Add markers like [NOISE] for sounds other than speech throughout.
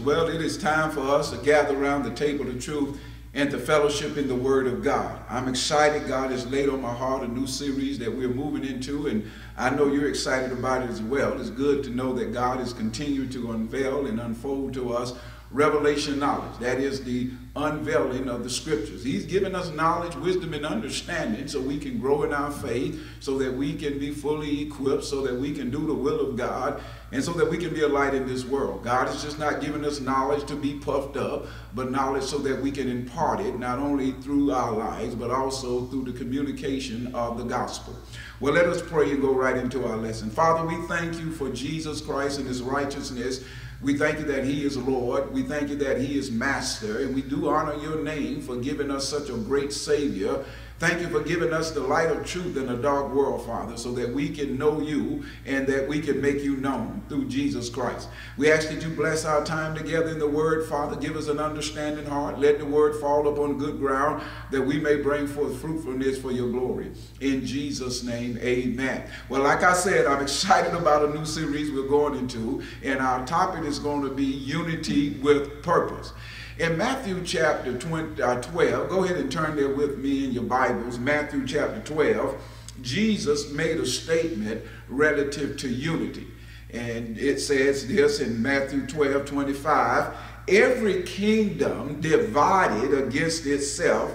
Well, it is time for us to gather around the table of truth and to fellowship in the Word of God. I'm excited. God has laid on my heart a new series that we're moving into, and I know you're excited about it as well. It's good to know that God is continuing to unveil and unfold to us revelation knowledge. That is the unveiling of the scriptures. He's given us knowledge, wisdom, and understanding so we can grow in our faith, so that we can be fully equipped, so that we can do the will of God, and so that we can be a light in this world. God is just not giving us knowledge to be puffed up, but knowledge so that we can impart it not only through our lives, but also through the communication of the gospel. Well, let us pray and go right into our lesson. Father, we thank you for Jesus Christ and his righteousness. We thank you that he is Lord. We thank you that he is Master. And we do honor your name for giving us such a great Savior. Thank you for giving us the light of truth in a dark world, Father, so that we can know you and that we can make you known through Jesus Christ. We ask that you bless our time together in the word, Father. Give us an understanding heart. Let the word fall upon good ground that we may bring forth fruitfulness for your glory. In Jesus' name, amen. Well, like I said, I'm [LAUGHS] excited about a new series we're going into, and our topic is going to be unity with purpose. In Matthew chapter 20, uh, 12, go ahead and turn there with me in your Bibles. Matthew chapter 12, Jesus made a statement relative to unity. And it says this in Matthew 12, 25, every kingdom divided against itself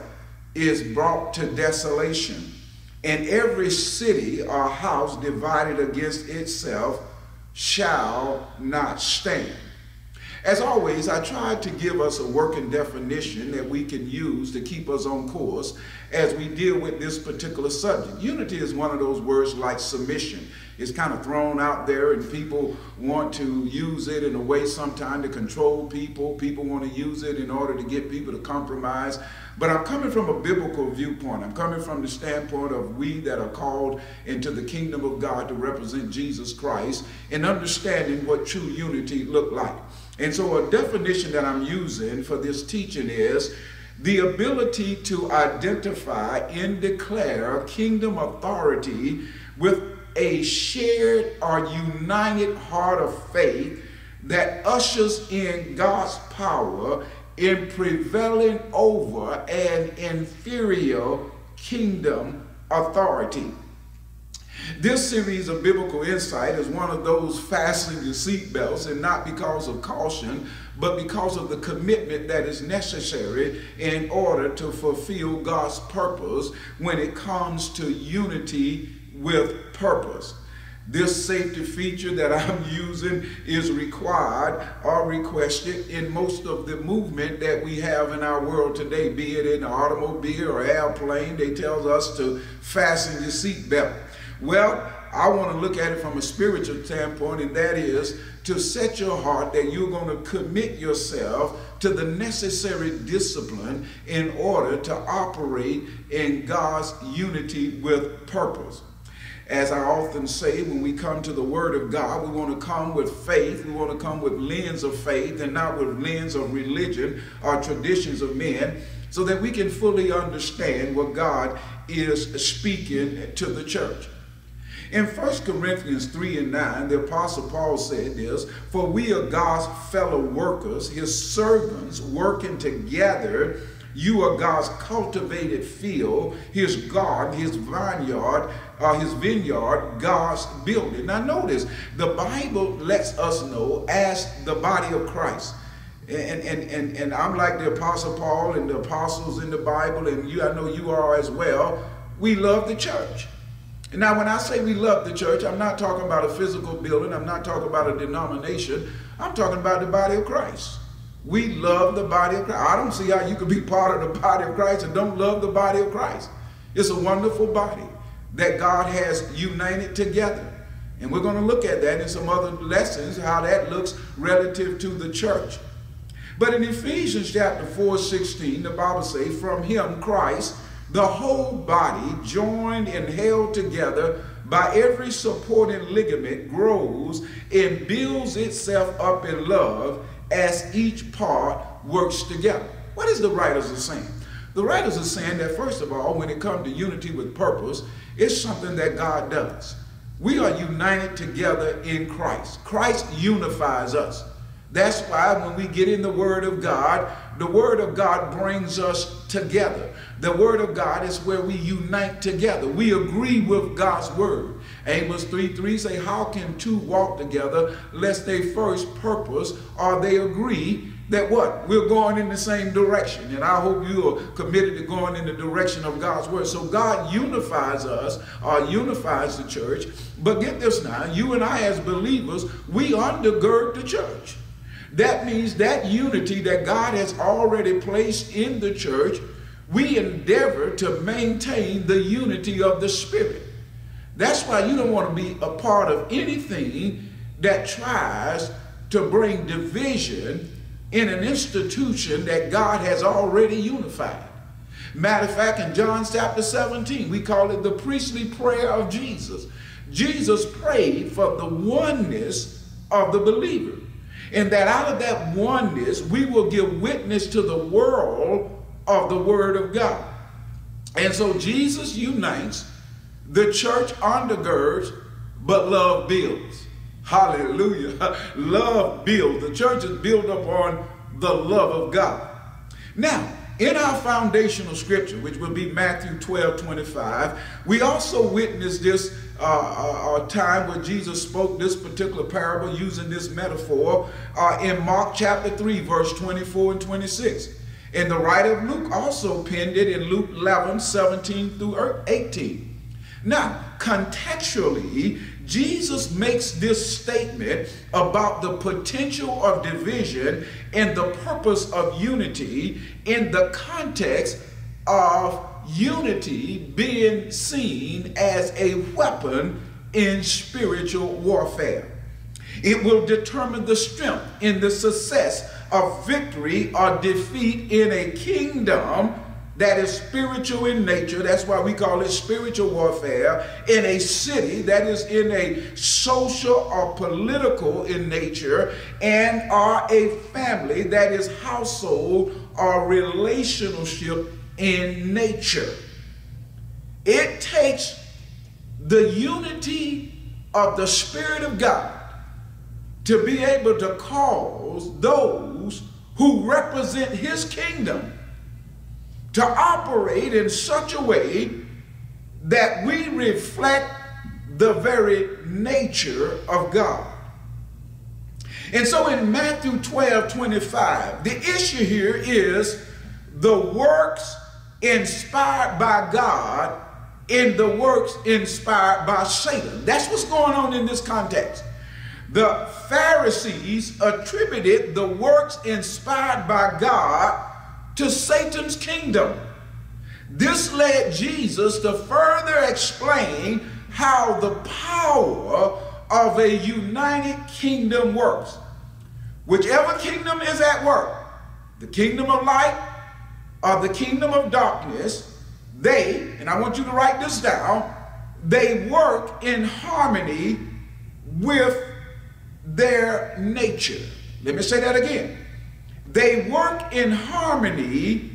is brought to desolation, and every city or house divided against itself shall not stand. As always, I tried to give us a working definition that we can use to keep us on course as we deal with this particular subject. Unity is one of those words like submission. It's kind of thrown out there and people want to use it in a way sometimes to control people. People want to use it in order to get people to compromise. But I'm coming from a biblical viewpoint. I'm coming from the standpoint of we that are called into the kingdom of God to represent Jesus Christ and understanding what true unity look like. And so a definition that I'm using for this teaching is the ability to identify and declare kingdom authority with a shared or united heart of faith that ushers in God's power in prevailing over an inferior kingdom authority. This series of biblical insight is one of those fastening your seatbelts, and not because of caution, but because of the commitment that is necessary in order to fulfill God's purpose when it comes to unity with purpose. This safety feature that I'm [LAUGHS] using is required or requested in most of the movement that we have in our world today, be it in an automobile or airplane. They tell us to fasten your seatbelt. Well, I want to look at it from a spiritual standpoint, and that is to set your heart that you're going to commit yourself to the necessary discipline in order to operate in God's unity with purpose. As I often say, when we come to the Word of God, we want to come with faith. We want to come with lens of faith and not with lens of religion or traditions of men, so that we can fully understand what God is speaking to the church. In 1 Corinthians 3 and 9, the Apostle Paul said this For we are God's fellow workers, his servants, working together. You are God's cultivated field, his garden, his vineyard, uh, his vineyard, God's building. Now, notice the Bible lets us know as the body of Christ. And, and, and, and I'm like the Apostle Paul and the apostles in the Bible, and you, I know you are as well. We love the church. Now, when I say we love the church, I'm not talking about a physical building. I'm not talking about a denomination. I'm talking about the body of Christ. We love the body of Christ. I don't see how you could be part of the body of Christ and don't love the body of Christ. It's a wonderful body that God has united together. And we're going to look at that in some other lessons, how that looks relative to the church. But in Ephesians chapter 4, 16, the Bible says, from him, Christ, the whole body, joined and held together by every supporting ligament, grows and builds itself up in love as each part works together. What is the writers are saying? The writers are saying that, first of all, when it comes to unity with purpose, it's something that God does. We are united together in Christ. Christ unifies us. That's why when we get in the Word of God, the Word of God brings us together. The Word of God is where we unite together. We agree with God's Word. Amos 3 3 say, How can two walk together lest they first purpose or they agree that what? We're going in the same direction. And I hope you are committed to going in the direction of God's word. So God unifies us or unifies the church. But get this now, you and I as believers, we undergird the church. That means that unity that God has already placed in the church, we endeavor to maintain the unity of the Spirit. That's why you don't want to be a part of anything that tries to bring division in an institution that God has already unified. Matter of fact, in John chapter 17, we call it the priestly prayer of Jesus. Jesus prayed for the oneness of the believer. And that out of that oneness, we will give witness to the world of the Word of God. And so Jesus unites, the church undergirds, but love builds. Hallelujah. [LAUGHS] love builds. The church is built upon the love of God. Now, in our foundational scripture, which will be Matthew 12 25, we also witness this uh, uh, time where Jesus spoke this particular parable using this metaphor uh, in Mark chapter 3, verse 24 and 26. And the writer of Luke also penned it in Luke 11 17 through 18. Now, contextually, Jesus makes this statement about the potential of division and the purpose of unity in the context of unity being seen as a weapon in spiritual warfare. It will determine the strength in the success of victory or defeat in a kingdom that is spiritual in nature. That's why we call it spiritual warfare in a city that is in a social or political in nature and are a family that is household or relationship in nature. It takes the unity of the Spirit of God to be able to cause those who represent His kingdom to operate in such a way that we reflect the very nature of God. And so in Matthew 12 25, the issue here is the works inspired by God in the works inspired by Satan. That's what's going on in this context. The Pharisees attributed the works inspired by God to Satan's kingdom. This led Jesus to further explain how the power of a united kingdom works. Whichever kingdom is at work, the kingdom of light or the kingdom of darkness, they, and I want you to write this down, they work in harmony with their nature. Let me say that again. They work in harmony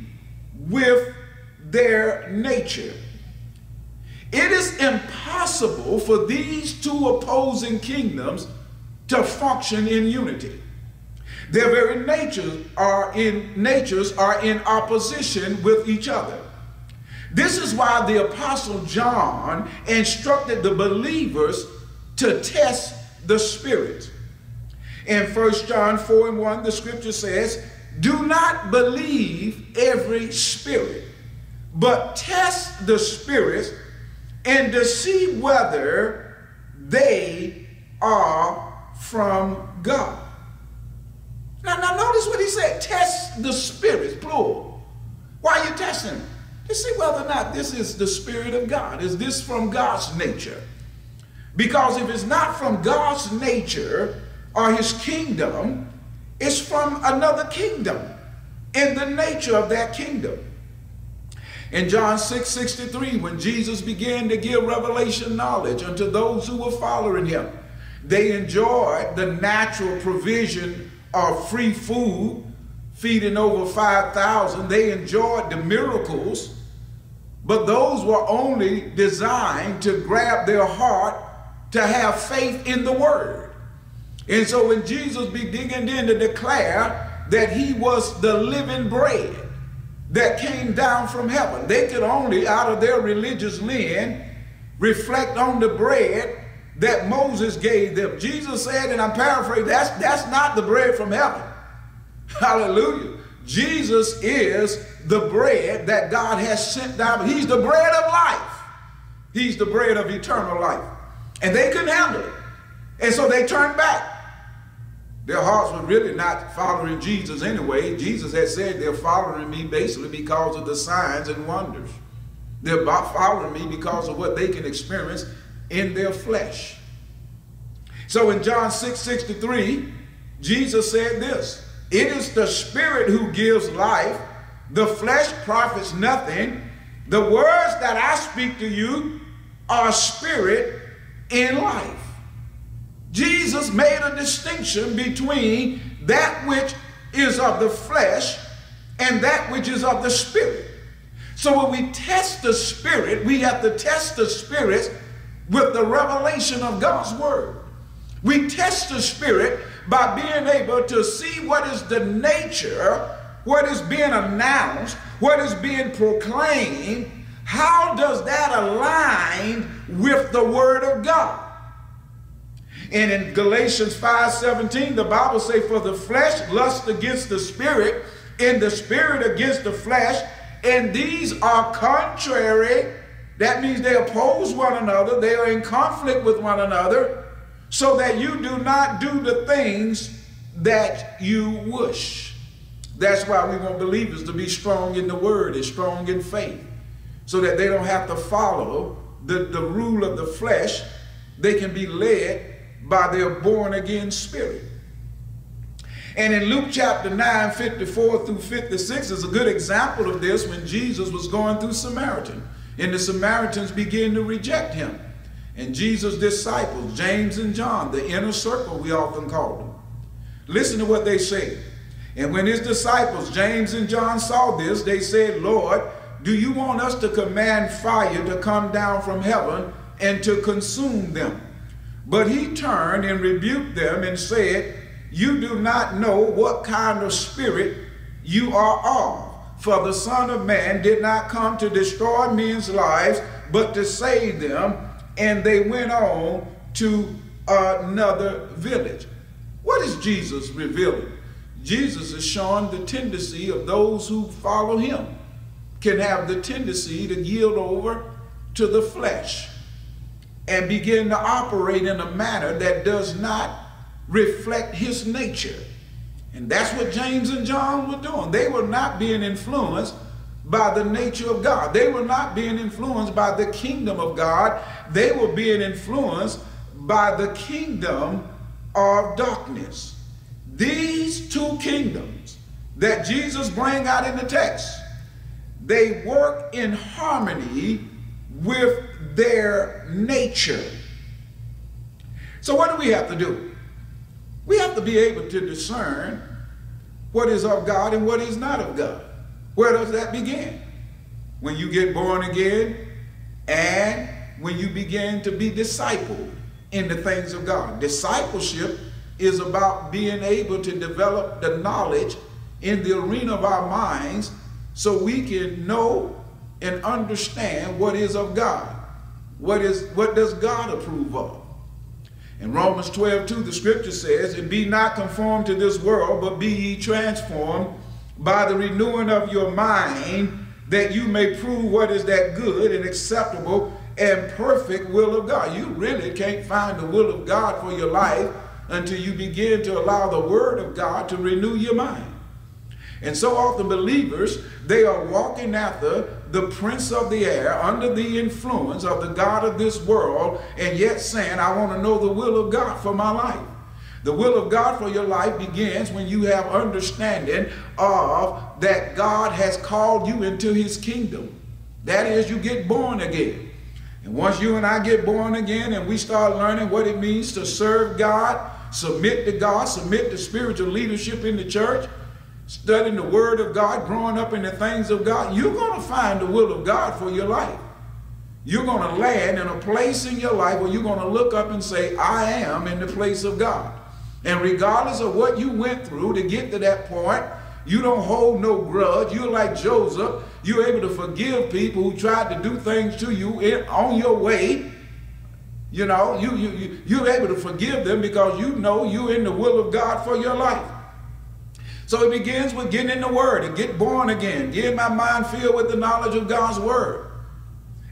with their nature. It is impossible for these two opposing kingdoms to function in unity. Their very natures are in natures are in opposition with each other. This is why the apostle John instructed the believers to test the spirit. In 1 John 4 and 1, the scripture says, Do not believe every spirit, but test the spirits and to see whether they are from God. Now, now notice what he said. Test the spirits, plural. Why are you testing? To see whether or not this is the spirit of God. Is this from God's nature? Because if it's not from God's nature, or his kingdom is from another kingdom in the nature of that kingdom. In John 6 63, when Jesus began to give revelation knowledge unto those who were following him, they enjoyed the natural provision of free food, feeding over 5,000. They enjoyed the miracles, but those were only designed to grab their heart to have faith in the word. And so when Jesus began then to declare that he was the living bread that came down from heaven, they could only, out of their religious lens, reflect on the bread that Moses gave them. Jesus said, and I'm paraphrasing, that's, that's not the bread from heaven. Hallelujah. Jesus is the bread that God has sent down. He's the bread of life. He's the bread of eternal life. And they couldn't handle it. And so they turned back. Their hearts were really not following Jesus anyway. Jesus had said they're following me basically because of the signs and wonders. They're following me because of what they can experience in their flesh. So in John 6 63, Jesus said this It is the Spirit who gives life, the flesh profits nothing. The words that I speak to you are spirit in life. Jesus made a distinction between that which is of the flesh and that which is of the spirit. So when we test the spirit, we have to test the spirits with the revelation of God's word. We test the spirit by being able to see what is the nature, what is being announced, what is being proclaimed. How does that align with the word of God? And in Galatians 5:17, the Bible says, For the flesh lusts against the spirit, and the spirit against the flesh, and these are contrary that means they oppose one another, they are in conflict with one another, so that you do not do the things that you wish. That's why we want believers to be strong in the word and strong in faith, so that they don't have to follow the, the rule of the flesh. They can be led by their born again spirit. And in Luke chapter 9, 54 through 56 is a good example of this when Jesus was going through Samaritan. And the Samaritans began to reject him. And Jesus' disciples, James and John, the inner circle we often call them, listen to what they said. And when his disciples, James and John, saw this, they said, Lord, do you want us to command fire to come down from heaven and to consume them? But he turned and rebuked them and said, You do not know what kind of spirit you are of. For the Son of Man did not come to destroy men's lives, but to save them. And they went on to another village. What is Jesus revealing? Jesus is showing the tendency of those who follow him can have the tendency to yield over to the flesh and begin to operate in a manner that does not reflect his nature. And that's what James and John were doing. They were not being influenced by the nature of God. They were not being influenced by the kingdom of God. They were being influenced by the kingdom of darkness. These two kingdoms that Jesus bring out in the text, they work in harmony with their nature. So what do we have to do? We have to be able to discern what is of God and what is not of God. Where does that begin? When you get born again and when you begin to be discipled in the things of God. Discipleship is about being able to develop the knowledge in the arena of our minds so we can know and understand what is of God. What is what does God approve of? In Romans 12, 2, the scripture says, And be not conformed to this world, but be ye transformed by the renewing of your mind, that you may prove what is that good and acceptable and perfect will of God. You really can't find the will of God for your life until you begin to allow the word of God to renew your mind. And so often believers, they are walking after the prince of the air under the influence of the God of this world and yet saying, I want to know the will of God for my life. The will of God for your life begins when you have understanding of that God has called you into his kingdom. That is, you get born again. And once you and I get born again and we start learning what it means to serve God, submit to God, submit to spiritual leadership in the church, studying the Word of God, growing up in the things of God, you're going to find the will of God for your life. you're going to land in a place in your life where you're going to look up and say, I am in the place of God. And regardless of what you went through to get to that point, you don't hold no grudge. You're like Joseph. You're able to forgive people who tried to do things to you in, on your way. You know, you, you, you, you're able to forgive them because you know you're in the will of God for your life. So it begins with getting in the Word and get born again, getting my mind filled with the knowledge of God's Word.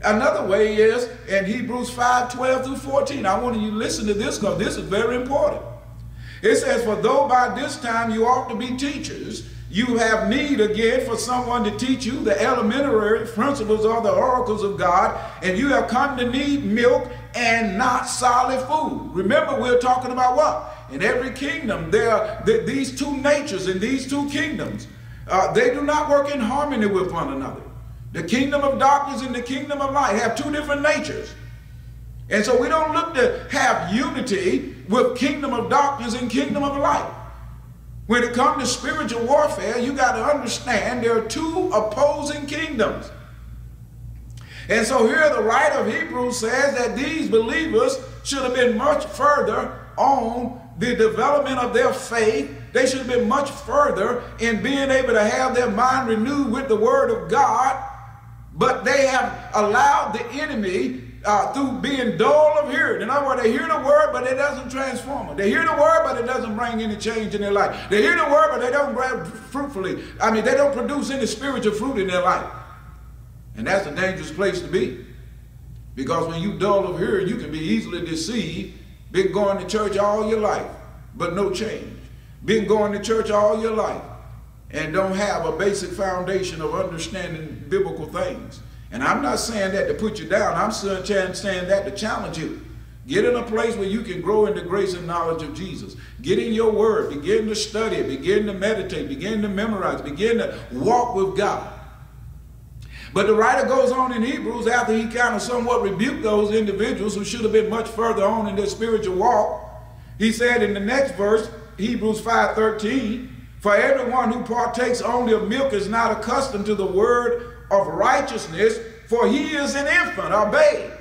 Another way is in Hebrews 5 12 through 14. I want you to listen to this because this is very important. It says, For though by this time you ought to be teachers, you have need again for someone to teach you the elementary principles or the oracles of God, and you have come to need milk and not solid food. Remember, we're talking about what? In every kingdom, there are these two natures in these two kingdoms. Uh, they do not work in harmony with one another. The kingdom of darkness and the kingdom of light have two different natures. And so we don't look to have unity with kingdom of darkness and kingdom of light. When it comes to spiritual warfare, you got to understand there are two opposing kingdoms. And so here the writer of Hebrews says that these believers should have been much further on the development of their faith. They should have been much further in being able to have their mind renewed with the word of God. But they have allowed the enemy uh, through being dull of hearing. In other words, they hear the word, but it doesn't transform them. They hear the word, but it doesn't bring any change in their life. They hear the word, but they don't grab fruitfully. I mean, they don't produce any spiritual fruit in their life. And that's a dangerous place to be. Because when you dull of hearing, you can be easily deceived. Been going to church all your life, but no change. Been going to church all your life and don't have a basic foundation of understanding biblical things. And I'm not saying that to put you down. I'm saying that to challenge you. Get in a place where you can grow in the grace and knowledge of Jesus. Get in your word. Begin to study. Begin to meditate. Begin to memorize. Begin to walk with God. But the writer goes on in Hebrews after he kind of somewhat rebuked those individuals who should have been much further on in their spiritual walk. He said in the next verse, Hebrews 5.13, For everyone who partakes only of milk is not accustomed to the word of righteousness, for he is an infant or babe.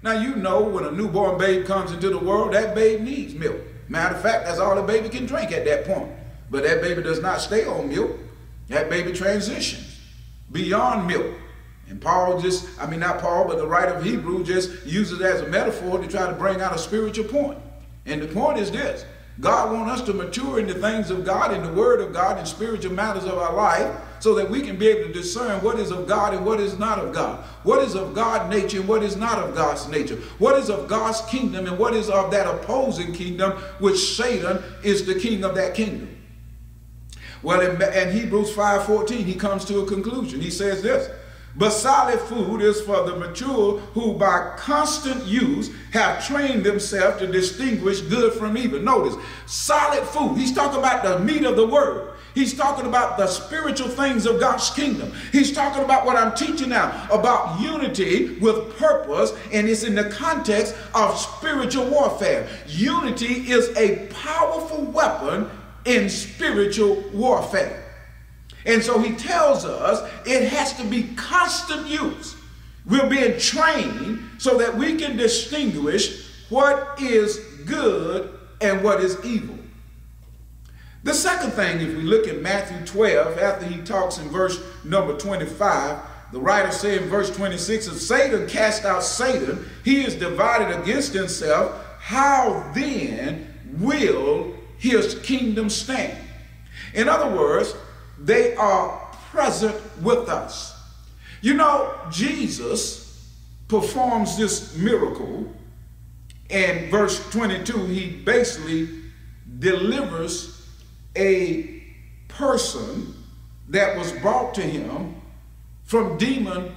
Now you know when a newborn babe comes into the world, that babe needs milk. Matter of fact, that's all the baby can drink at that point. But that baby does not stay on milk. That baby transitions beyond milk. And Paul just, I mean not Paul, but the writer of Hebrew just uses it as a metaphor to try to bring out a spiritual point. And the point is this. God wants us to mature in the things of God, in the word of God, in spiritual matters of our life, so that we can be able to discern what is of God and what is not of God. What is of God nature and what is not of God's nature. What is of God's kingdom and what is of that opposing kingdom, which Satan is the king of that kingdom. Well, in, in Hebrews 5.14, he comes to a conclusion. He says this, but solid food is for the mature who by constant use have trained themselves to distinguish good from evil. Notice, solid food. He's talking about the meat of the word. He's talking about the spiritual things of God's kingdom. He's talking about what I'm teaching now about unity with purpose, and it's in the context of spiritual warfare. Unity is a powerful weapon in spiritual warfare. And so he tells us it has to be constant use. We're being trained so that we can distinguish what is good and what is evil. The second thing, if we look at Matthew 12, after he talks in verse number 25, the writer says in verse 26, if Satan cast out Satan, he is divided against himself. How then will his kingdom stand? In other words, they are present with us. You know, Jesus performs this miracle. In verse 22, he basically delivers a person that was brought to him from demon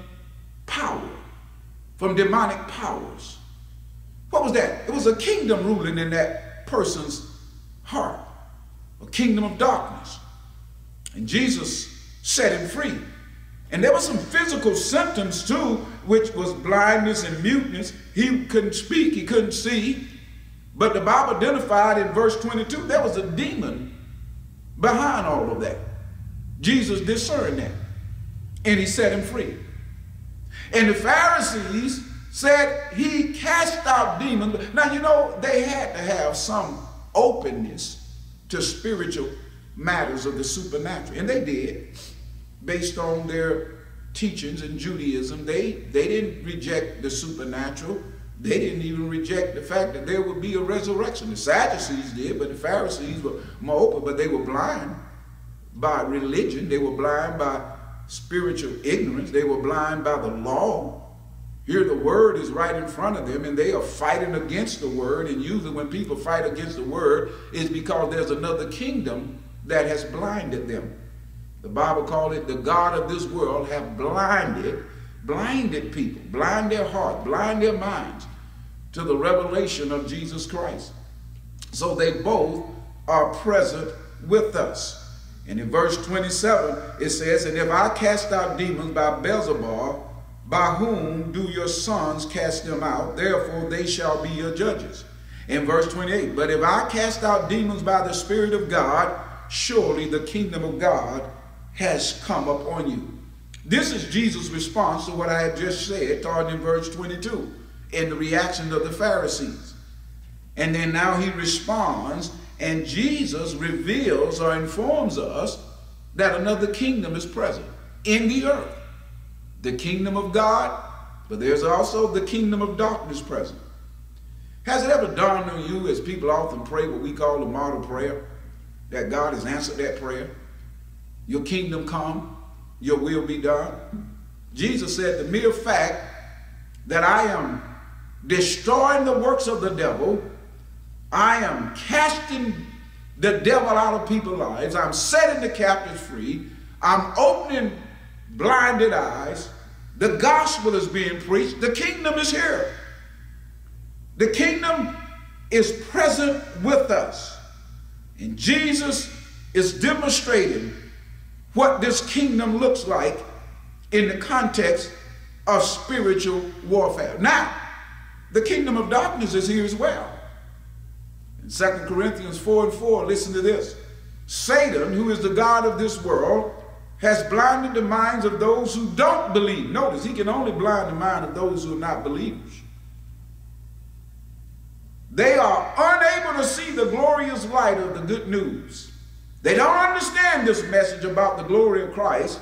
power, from demonic powers. What was that? It was a kingdom ruling in that person's heart, a kingdom of darkness. And Jesus set him free. And there were some physical symptoms too, which was blindness and muteness. He couldn't speak, he couldn't see. But the Bible identified in verse 22 there was a demon behind all of that. Jesus discerned that. And he set him free. And the Pharisees said he cast out demons. Now, you know, they had to have some openness to spiritual matters of the supernatural. And they did, based on their teachings in Judaism. They, they didn't reject the supernatural. They didn't even reject the fact that there would be a resurrection. The Sadducees did, but the Pharisees were more open, but they were blind by religion. They were blind by spiritual ignorance. They were blind by the law. Here the word is right in front of them and they are fighting against the word. And usually when people fight against the word, it's because there's another kingdom that has blinded them. The Bible called it the God of this world have blinded, blinded people, blind their heart, blind their minds to the revelation of Jesus Christ. So they both are present with us. And in verse 27, it says, And if I cast out demons by Beelzebub, by whom do your sons cast them out? Therefore they shall be your judges. In verse 28, But if I cast out demons by the Spirit of God, surely the kingdom of God has come upon you. This is Jesus' response to what I had just said, starting in verse 22, in the reaction of the Pharisees. And then now he responds, and Jesus reveals or informs us that another kingdom is present in the earth. The kingdom of God, but there's also the kingdom of darkness present. Has it ever dawned on you, as people often pray what we call the model prayer, that God has answered that prayer? Your kingdom come, your will be done. Jesus said, the mere fact that I am destroying the works of the devil, I am casting the devil out of people's lives, I'm setting the captives free, I'm opening blinded eyes, the gospel is being preached, the kingdom is here. The kingdom is present with us. And Jesus is demonstrating what this kingdom looks like in the context of spiritual warfare. Now, the kingdom of darkness is here as well. In 2 Corinthians 4 and 4, listen to this. Satan, who is the God of this world, has blinded the minds of those who don't believe. Notice, he can only blind the mind of those who are not believers. They are unable to see the glorious light of the good news. They don't understand this message about the glory of Christ,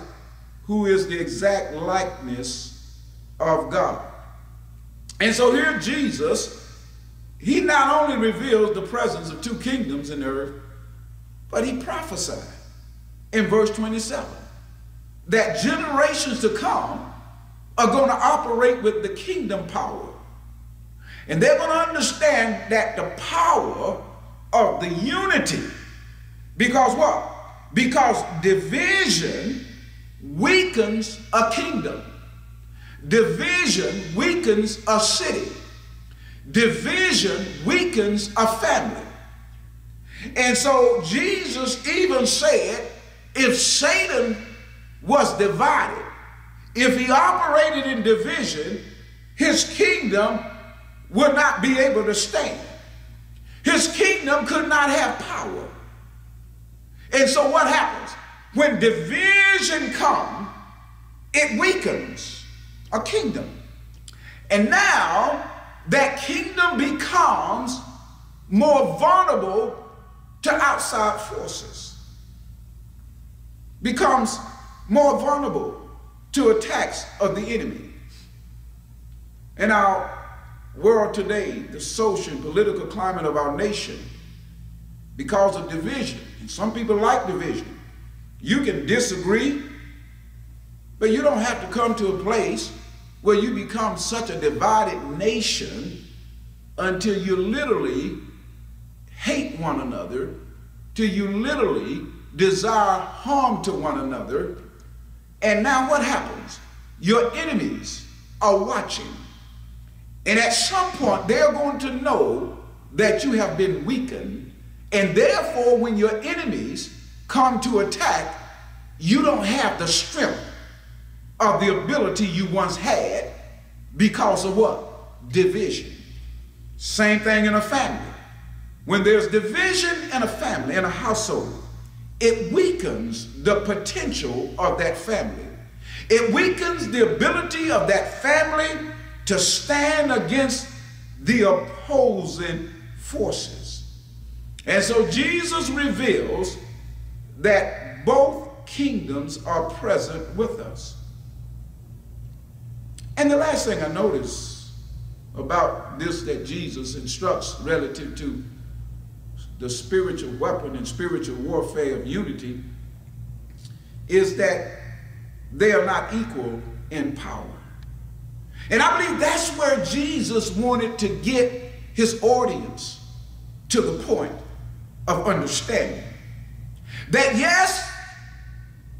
who is the exact likeness of God. And so here Jesus, he not only reveals the presence of two kingdoms in earth, but he prophesied in verse 27 that generations to come are going to operate with the kingdom power. And they're going to understand that the power of the unity because what? Because division weakens a kingdom. Division weakens a city. Division weakens a family. And so Jesus even said if Satan was divided, if he operated in division, his kingdom would not be able to stand. His kingdom could not have power. And so what happens? When division comes, it weakens a kingdom. And now that kingdom becomes more vulnerable to outside forces, becomes more vulnerable to attacks of the enemy. In our world today, the social and political climate of our nation, because of division, and some people like division. You can disagree, but you don't have to come to a place where you become such a divided nation until you literally hate one another, till you literally desire harm to one another. And now what happens? Your enemies are watching. And at some point, they're going to know that you have been weakened and therefore, when your enemies come to attack, you don't have the strength of the ability you once had because of what? Division. Same thing in a family. When there's division in a family, in a household, it weakens the potential of that family. It weakens the ability of that family to stand against the opposing forces. And so Jesus reveals that both kingdoms are present with us. And the last thing I notice about this that Jesus instructs relative to the spiritual weapon and spiritual warfare of unity is that they are not equal in power. And I believe that's where Jesus wanted to get his audience to the point of understanding that yes,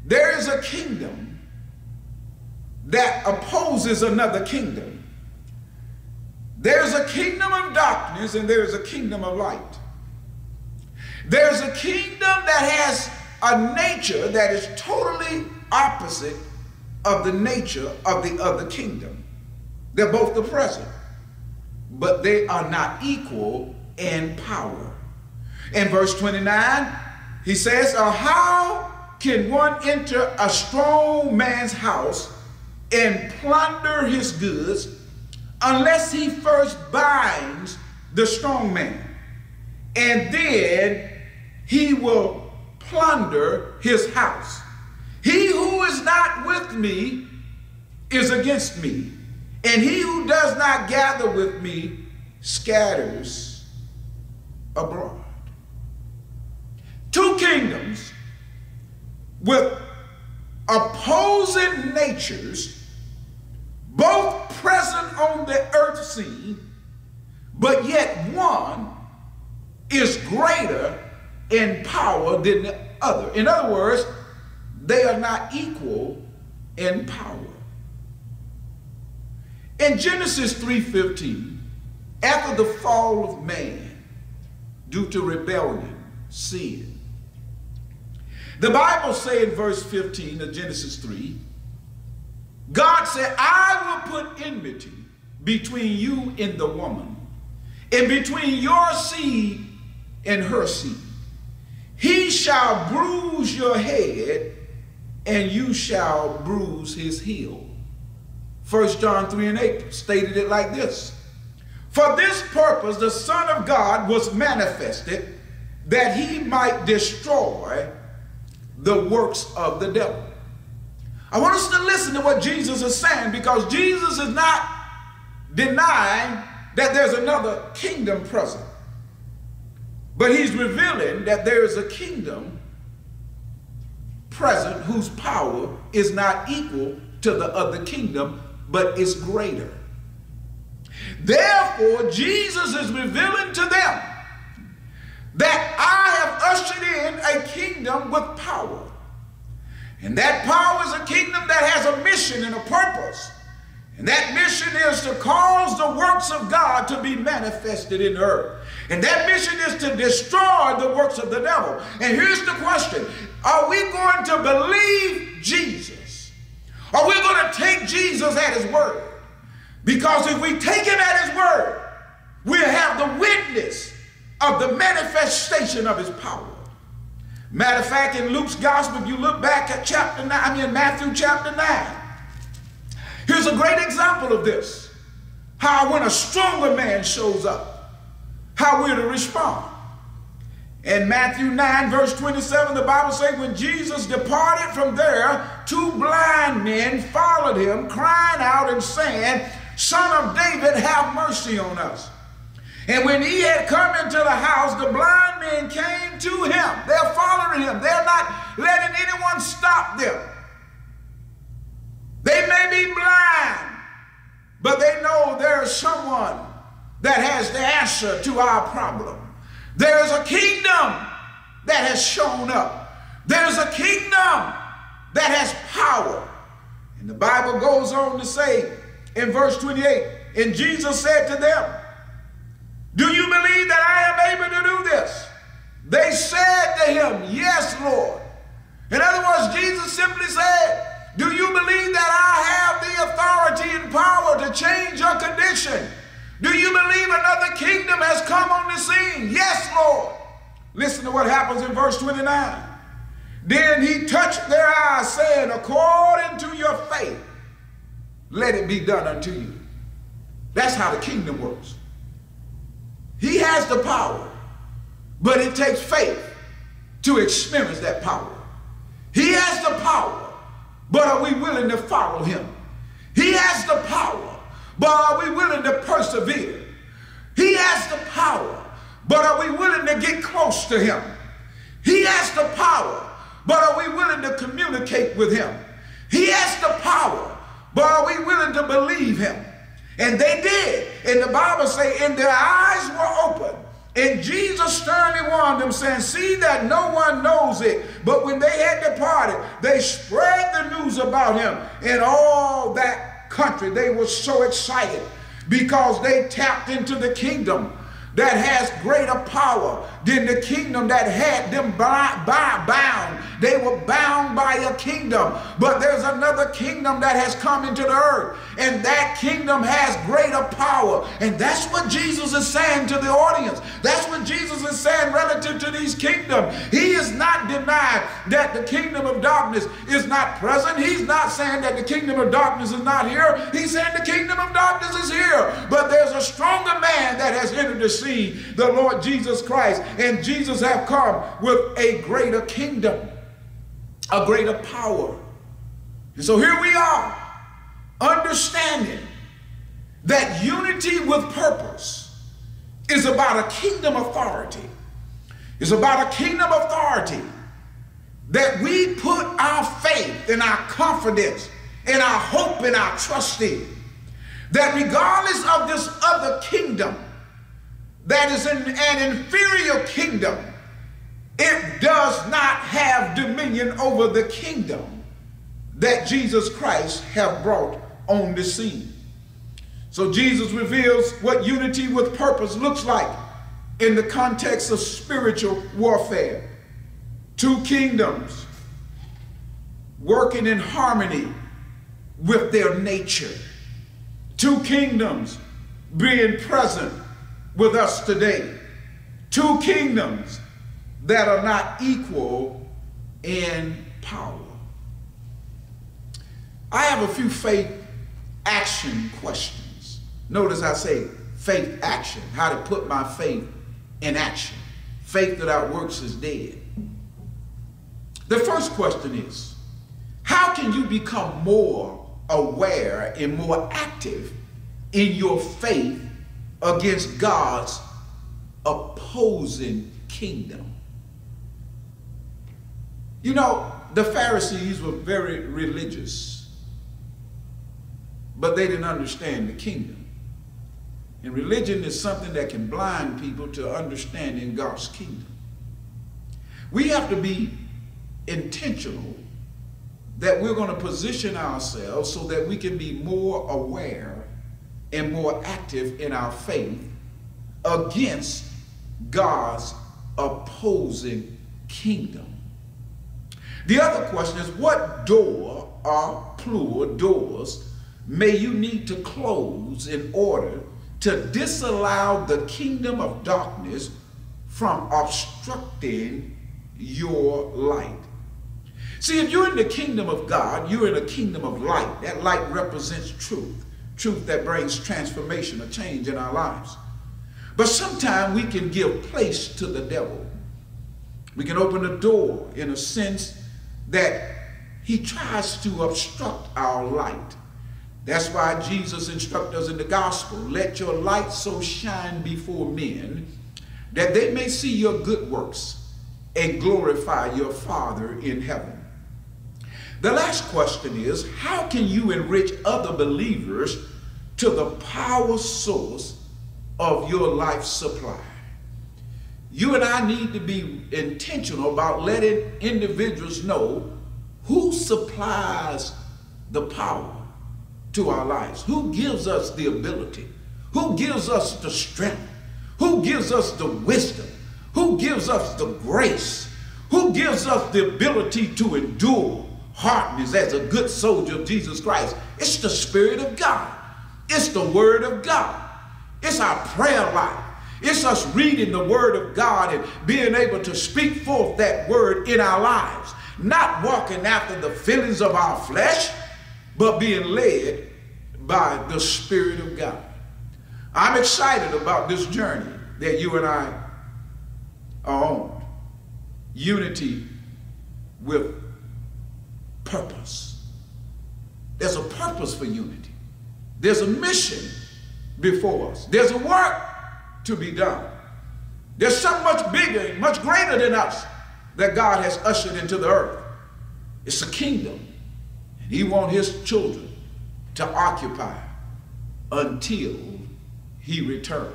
there is a kingdom that opposes another kingdom. There's a kingdom of darkness and there's a kingdom of light. There's a kingdom that has a nature that is totally opposite of the nature of the other kingdom. They're both the present, but they are not equal in power. In verse 29, he says, How can one enter a strong man's house and plunder his goods unless he first binds the strong man? And then he will plunder his house. He who is not with me is against me, and he who does not gather with me scatters abroad. Two kingdoms with opposing natures, both present on the earth scene, but yet one is greater in power than the other. In other words, they are not equal in power. In Genesis 3:15, after the fall of man due to rebellion, sin, the Bible says in verse 15 of Genesis 3, God said, I will put enmity between you and the woman, and between your seed and her seed. He shall bruise your head, and you shall bruise his heel. 1 John 3 and 8 stated it like this. For this purpose the Son of God was manifested, that he might destroy the works of the devil. I want us to listen to what Jesus is saying because Jesus is not denying that there's another kingdom present. But he's revealing that there is a kingdom present whose power is not equal to the other kingdom, but is greater. Therefore, Jesus is revealing to them that I have ushered in a kingdom with power. And that power is a kingdom that has a mission and a purpose. And that mission is to cause the works of God to be manifested in earth. And that mission is to destroy the works of the devil. And here's the question Are we going to believe Jesus? Are we going to take Jesus at his word? Because if we take him at his word, we'll have the witness of the manifestation of his power. Matter of fact, in Luke's gospel, if you look back at chapter 9, I mean Matthew chapter 9, Here's a great example of this. How when a stronger man shows up, how we're to respond. In Matthew 9, verse 27, the Bible says, when Jesus departed from there, two blind men followed him, crying out and saying, Son of David, have mercy on us. And when he had come into the house, the blind men came to him. They're following him. They're not letting anyone stop them. They may be blind, but they know there's someone that has the answer to our problem. There's a kingdom that has shown up. There's a kingdom that has power. And the Bible goes on to say in verse 28, and Jesus said to them, Do you believe that I am able to do this? They said to him, Yes, Lord. In other words, Jesus simply said, do you believe that I have the authority and power to change your condition? Do you believe another kingdom has come on the scene? Yes, Lord. Listen to what happens in verse 29. Then he touched their eyes, saying, According to your faith, let it be done unto you. That's how the kingdom works. He has the power, but it takes faith to experience that power. He has the power, but are we willing to follow him? He has the power, but are we willing to persevere? He has the power, but are we willing to get close to him? He has the power, but are we willing to communicate with him? He has the power, but are we willing to believe him? And they did. And the Bible say, and their eyes were open. And Jesus sternly warned them, saying, See that no one knows it. But when they had departed, they spread the news about him in all that country. They were so excited because they tapped into the kingdom that has greater power than the kingdom that had them by bound. They were bound by a kingdom. But there's another kingdom that has come into the earth. And that kingdom has greater power. And that's what Jesus is saying to the audience. That's what Jesus is saying relative to these kingdoms. He is not denying that the kingdom of darkness is not present. He's not saying that the kingdom of darkness is not here. He's saying the kingdom of darkness is here. But there's a stronger man that has entered the scene, the Lord Jesus Christ. And Jesus have come with a greater kingdom a greater power. And so here we are, understanding that unity with purpose is about a kingdom authority. It's about a kingdom authority that we put our faith and our confidence and our hope and our trust in. That regardless of this other kingdom that is in an inferior kingdom, it does not have dominion over the kingdom that Jesus Christ have brought on the scene. So Jesus reveals what unity with purpose looks like in the context of spiritual warfare. Two kingdoms working in harmony with their nature. Two kingdoms being present with us today. Two kingdoms that are not equal in power. I have a few faith action questions. Notice I say faith action, how to put my faith in action. Faith without works is dead. The first question is, how can you become more aware and more active in your faith against God's opposing kingdom? You know, the Pharisees were very religious, but they didn't understand the kingdom. And religion is something that can blind people to understanding God's kingdom. We have to be intentional that we're going to position ourselves so that we can be more aware and more active in our faith against God's opposing kingdom. The other question is what door or plural doors may you need to close in order to disallow the kingdom of darkness from obstructing your light? See, if you're in the kingdom of God, you're in a kingdom of light. That light represents truth, truth that brings transformation, a change in our lives. But sometimes we can give place to the devil. We can open the door in a sense that he tries to obstruct our light. That's why Jesus instructs us in the gospel, let your light so shine before men that they may see your good works and glorify your Father in heaven. The last question is, how can you enrich other believers to the power source of your life supply? You and I need to be intentional about letting individuals know who supplies the power to our lives, who gives us the ability, who gives us the strength, who gives us the wisdom, who gives us the grace, who gives us the ability to endure hardness as a good soldier of Jesus Christ. It's the Spirit of God. It's the Word of God. It's our prayer life. It's us reading the Word of God and being able to speak forth that Word in our lives. Not walking after the feelings of our flesh, but being led by the Spirit of God. I'm excited about this journey that you and I are on. Unity with purpose. There's a purpose for unity. There's a mission before us. There's a work to be done. There's something much bigger, much greater than us that God has ushered into the earth. It's a kingdom. And he wants his children to occupy until he returns.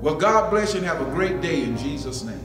Well, God bless you and have a great day in Jesus' name.